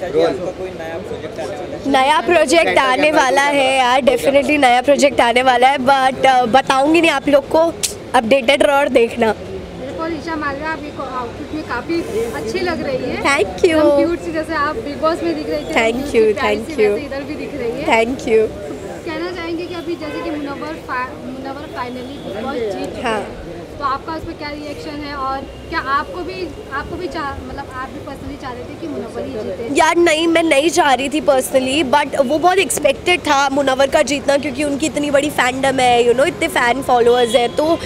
कोई नया प्रोजेक्ट आने वाला है? नया प्रोजेक्ट आने वाला है यार डेफिनेटली नया प्रोजेक्ट आने वाला है बट बताऊँगी नहीं आप लोग को अपडेटेड रहो और देखना। बिल्कुल ईशा मालवा आप आउटफिट में काफ़ी अच्छी लग रही है। थैंक यू क्यूट सी जैसे आप बिग बॉस में दिख रही थी Thank cute you, सी, प्यारी thank सी, you. वैसे इधर भी दिख रही है। थैंक यू कहना चाहेंगे कि अभी जैसे कि मुनव्वर फा- मुनव्वर फाइनली बिग बॉस जीत हाँ। आपका उस पर क्या रिएक्शन है और क्या आपको भी आपको भी मतलब आप भी पर्सनली चाह रहे थे कि मुनव्वर ही जीते? यार नहीं मैं नहीं चाह रही थी पर्सनली बट वो बहुत एक्सपेक्टेड था मुनवर का जीतना क्योंकि उनकी इतनी बड़ी फैंडम है यू नो इतने फ़ैन फॉलोअर्स हैं तो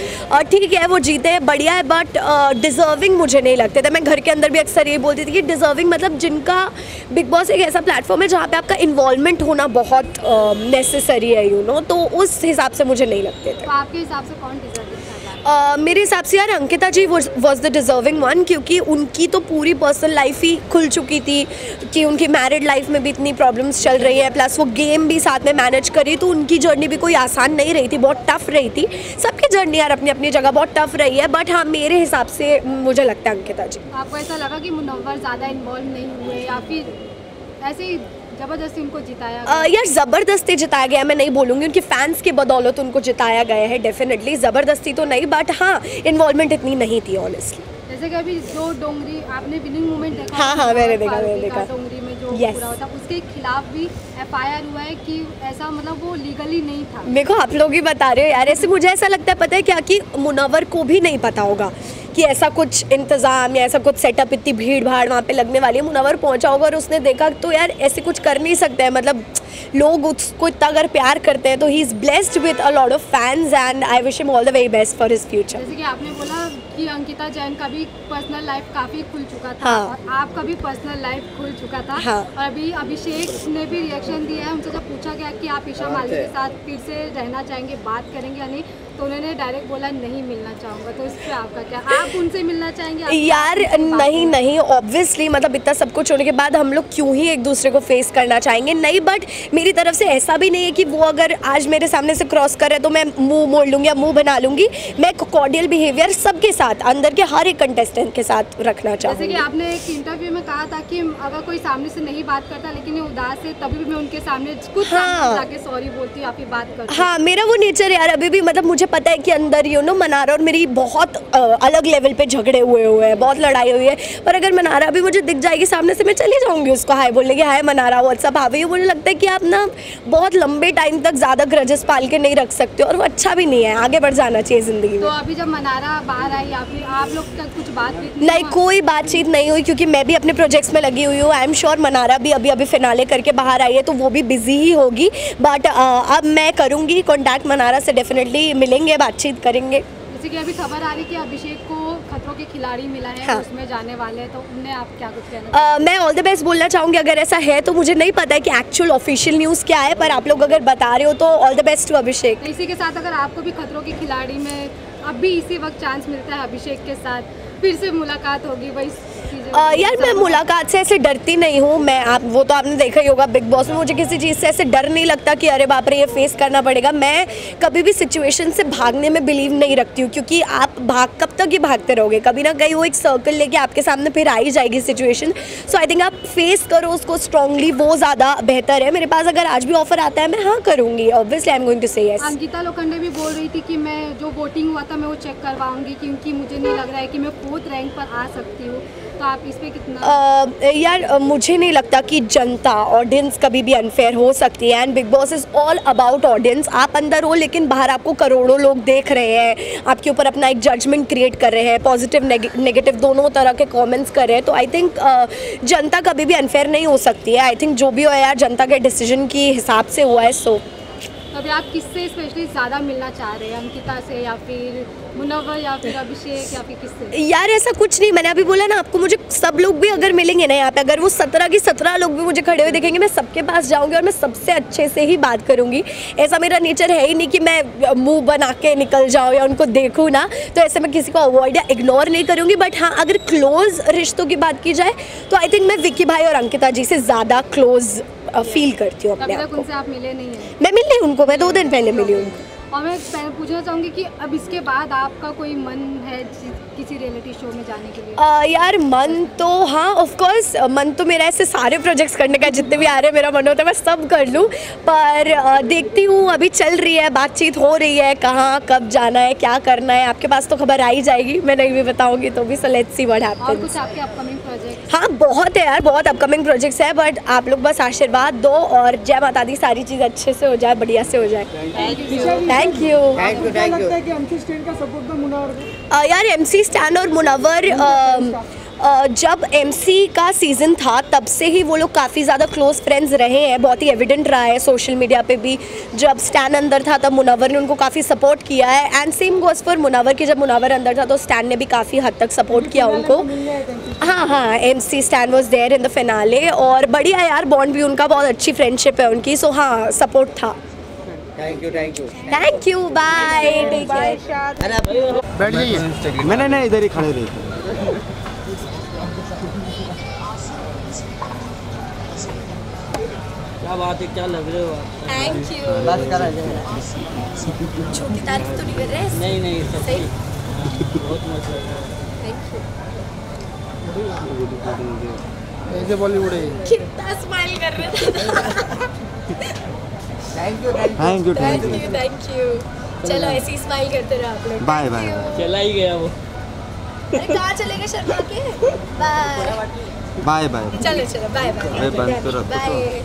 ठीक है वो जीते हैं बढ़िया है बट डिज़र्विंग मुझे नहीं लगते थे। मैं घर के अंदर भी अक्सर ये बोलती थी कि डिज़र्विंग मतलब जिनका बिग बॉस एक ऐसा प्लेटफॉर्म है जहाँ पे आपका इन्वॉल्वमेंट होना बहुत नेसेसरी है यू नो तो उस हिसाब से मुझे नहीं लगते थे। तो आपके हिसाब से कौन डिजर्व मेरे हिसाब से यार Ankita ji was the deserving one क्योंकि उनकी तो पूरी पर्सनल लाइफ ही खुल चुकी थी कि उनकी मैरिड लाइफ में भी इतनी प्रॉब्लम्स चल रही है प्लस वो गेम भी साथ में मैनेज करी तो उनकी जर्नी भी कोई आसान नहीं रही थी, बहुत टफ रही थी। सबकी जर्नी यार अपनी अपनी जगह बहुत टफ रही है बट हाँ मेरे हिसाब से मुझे लगता है अंकिता जी। आपको ऐसा लगा कि मुनवर ज़्यादा इन्वॉल्व नहीं हुए या फिर ऐसे ही ज़बरदस्ती उनको जिताया गया? यार ज़बरदस्ती जिताया गया मैं नहीं बोलूँगी उनके फैंस की बदौलत उनको जिताया गया है डेफिनेटली ज़बरदस्ती तो नहीं बट हाँ इन्वॉल्वमेंट इतनी नहीं थी ऑनेस्टली जैसे कि अभी जो डोंगरी आपने विनिंग मूवमेंट देखा हाँ, हाँ, मैंने देखा, मैंने देखा। डोंगरी में जो Yes. पूरा होता उसके खिलाफ भी एफआईआर हुआ है कि ऐसा मतलब वो लीगली नहीं था मेरे को आप लोग ही बता रहे हो यार ऐसे मुझे ऐसा लगता है पता है क्या कि मुनवर को भी नहीं पता होगा कि ऐसा कुछ इंतज़ाम या ऐसा कुछ सेटअप इतनी भीड़ भाड़ वहाँ पे लगने वाली है, मुनावर पहुँचा होगा और उसने देखा तो यार ऐसे कुछ कर नहीं सकते हैं। मतलब लोग उसको इतना अगर प्यार करते हैं तो ही is blessed with a lot of fans and I wish him all the very best for his future जैसे कि आपने बोला कि अंकिता जैन का भी पर्सनल लाइफ काफ़ी खुल चुका था हाँ। और आपका भी पर्सनल लाइफ खुल चुका था। हाँ। और अभी अभिषेक ने भी रिएक्शन दिया है। उनसे जब पूछा गया कि आप ईशा मालिक के साथ फिर से रहना चाहेंगे बात करेंगे या नहीं तो उन्होंने डायरेक्ट बोला नहीं मिलना चाहूँगा। तो इस पर आपका क्या? आप उनसे मिलना चाहेंगे? यार नहीं नहीं ऑब्वियसली मतलब इतना सब कुछ होने के बाद हम लोग क्यों ही एक दूसरे को फेस करना चाहेंगे? नहीं बट मेरी तरफ़ से ऐसा भी नहीं है कि वो अगर आज मेरे सामने से क्रॉस करे तो मैं मुँह मोड़ लूँगी या मुँह बना लूँगी। मैं कॉर्डियल बिहेवियर सबके साथ अंदर के हर एक कंटेस्टेंट के साथ रखना जैसे कि आपने एक इंटरव्यू में कहा था कि अगर कोई सामने से नहीं बात करता लेकिन ये उदास है तभी भी मैं उनके सामने कुछ हाँ। सामने जाके सॉरी बोलती हूँ आप ही बात करती हाँ। मेरा वो नेचर यार अभी भी मतलब मुझे पता है कि अंदर यू नो मनारा और मेरी बहुत अलग लेवल पे झगड़े हुए हुए हैं बहुत लड़ाई हुई है। पर अगर मनारा भी मुझे दिख जाएगी सामने से मैं चली जाऊँगी उसको हाय बोलने की हाय मनारा व्हाट्सअप हावी है मुझे लगता है कि आप ना बहुत लंबे टाइम तक ज़्यादा ग्रजेस पाल के नहीं रख सकते और वो अच्छा भी नहीं है आगे बढ़ जाना चाहिए ज़िंदगी में। तो अभी जब मनारा बाहर आई या फिर आप लोग का कुछ बातचीत नहीं कोई बातचीत नहीं हुई क्योंकि मैं भी अपने प्रोजेक्ट्स में लगी हुई हूँ। आई एम श्योर मनारा भी अभी अभी फिनाले करके बाहर आई है तो वो भी बिज़ी ही होगी। बट अब मैं करूँगी कॉन्टैक्ट मनारा से डेफिनेटली मिलेंगे बातचीत करेंगे। जैसे कि अभी खबर आ रही कि अभिषेक को खतरों के खिलाड़ी मिला है हाँ। उसमें जाने वाले हैं तो उनने आप क्या कुछ कहना अ, मैं ऑल द बेस्ट बोलना चाहूँगी अगर ऐसा है तो मुझे नहीं पता है कि एक्चुअल ऑफिशियल न्यूज़ क्या है पर आप लोग अगर बता रहे हो तो all the best to Abhishek. तो इसी के साथ अगर आपको भी खतरों के खिलाड़ी में अब भी इसी वक्त चांस मिलता है अभिषेक के साथ। फिर से मुलाकात होगी, वही अ, यार मैं मुलाकात से ऐसे डरती नहीं हूँ। मैं आप वो तो आपने देखा ही होगा बिग बॉस में मुझे किसी चीज़ से ऐसे डर नहीं लगता कि अरे बाप रे ये फेस करना पड़ेगा। मैं कभी भी सिचुएशन से भागने में बिलीव नहीं रखती हूँ क्योंकि आप भाग कब तक ही भागते रहोगे? कभी ना कहीं वो एक सर्कल लेके आपके सामने फिर आ ही जाएगी सिचुएशन सो आई थिंक आप फेस करो उसको स्ट्रांगली वो ज़्यादा बेहतर है। मेरे पास अगर आज भी ऑफ़र आता है मैं हाँ करूँगी। Obviously I am going to say yes Ankita Lokhande भी बोल रही थी कि मैं जो वोटिंग हुआ था मैं वो चेक करवाऊँगी क्योंकि मुझे नहीं लग रहा है कि मैं फोर्थ रैंक पर आ सकती हूँ। तो आप इस पे कितना अ, यार मुझे नहीं लगता कि जनता ऑडियंस कभी भी अनफेयर हो सकती है। And big boss is all about audience आप अंदर हो लेकिन बाहर आपको करोड़ों लोग देख रहे हैं। आपके ऊपर अपना एक जजमेंट क्रिएट कर रहे हैं। पॉजिटिव नेगेटिव दोनों तरह के कमेंट्स कर रहे हैं। तो आई थिंक uh, जनता कभी भी अनफेयर नहीं हो सकती है। आई थिंक जो भी हो यार जनता के डिसीज़न की हिसाब से हुआ है सो तो अभी आप किससे स्पेशली ज़्यादा मिलना चाह रहे हैं? अंकिता से या फिर मुनव्वर या फिर अभिषेक या फिर किससे? यार, ऐसा कुछ नहीं। मैंने अभी बोला ना, आपको मुझे सब लोग भी अगर मिलेंगे ना यहाँ पे, अगर वो सत्रह की सत्रह लोग भी मुझे खड़े हुए देखेंगे, मैं सबके पास जाऊँगी और मैं सबसे अच्छे से ही बात करूँगी। ऐसा मेरा नेचर है ही नहीं कि मैं मुँह बना के निकल जाऊँ या उनको देखूँ ना तो ऐसे मैं किसी को अवॉइड या इग्नोर नहीं करूँगी। बट हाँ अगर क्लोज रिश्तों की बात की जाए तो आई थिंक मैं विक्की भाई और अंकिता जी से ज़्यादा क्लोज फील करती हूँ अपने आप को आप मिले नहीं हैं? मैं मिल रही उनको मैं दो दिन पहले मिली उनको। और मैं पूछना चाहूँगी कि अब इसके बाद आपका कोई मन है किसी रियलिटी शो में जाने के लिए? आ, यार मन तो हाँ ऑफ़ कोर्स मन तो मेरा ऐसे सारे प्रोजेक्ट्स करने का जितने भी आ रहे हैं मेरा मन होता है मैं सब कर लूँ। पर आ, देखती हूँ अभी चल रही है बातचीत हो रही है कहाँ कब जाना है क्या करना है आपके पास तो खबर आ ही जाएगी मैं नहीं भी बताऊँगी तो भी सो लेट्स सी व्हाट और कुछ आपके अपकमिंग हाँ बहुत है यार बहुत अपकमिंग प्रोजेक्ट्स है बट आप लोग बस आशीर्वाद दो और जय माता दी सारी चीज़ अच्छे से हो जाए बढ़िया से हो जाए। Thank you thank you thank you लगता है कि एमसी स्टैंड का तो मुनावर यार एम सी स्टैंड और मुनावर जब एम सी का सीज़न था तब से ही वो लोग काफ़ी ज़्यादा क्लोज फ्रेंड्स रहे हैं। बहुत ही एविडेंट रहा है सोशल मीडिया पे भी। जब स्टैन अंदर था तब मुनावर ने उनको काफ़ी सपोर्ट किया है। And same goes for Munawar कि जब मुनावर अंदर था तो स्टैन ने भी काफ़ी हद तक सपोर्ट किया उनको। हाँ हाँ M C Stan was there in the finale और बढ़िया यार बॉन्ड भी उनका बहुत अच्छी फ्रेंडशिप है उनकी। सो हाँ सपोर्ट था। Thank you thank you thank you bye take care बैठ जाइए। मैंने नहीं इधर ही खड़े रहे। क्या बात है क्या लग रहे हो आप? थैंक यू बस करा जाए छोटी तारीफ़ तो नहीं कर रहे? हैं नहीं नहीं सब सही? बहुत मज़ा आ रहा है थैंक यू ऐसे बॉलीवुड है। कितना स्माइल कर रहे थे। Thank you thank thank you thank thank you you thank you चलो ऐसे ही स्माइल करते रहो आप लोग। बाय बाय चला ही गया वो। शर्मा के? बाय। Bye bye. चलो चलो बाय बाय। बाय।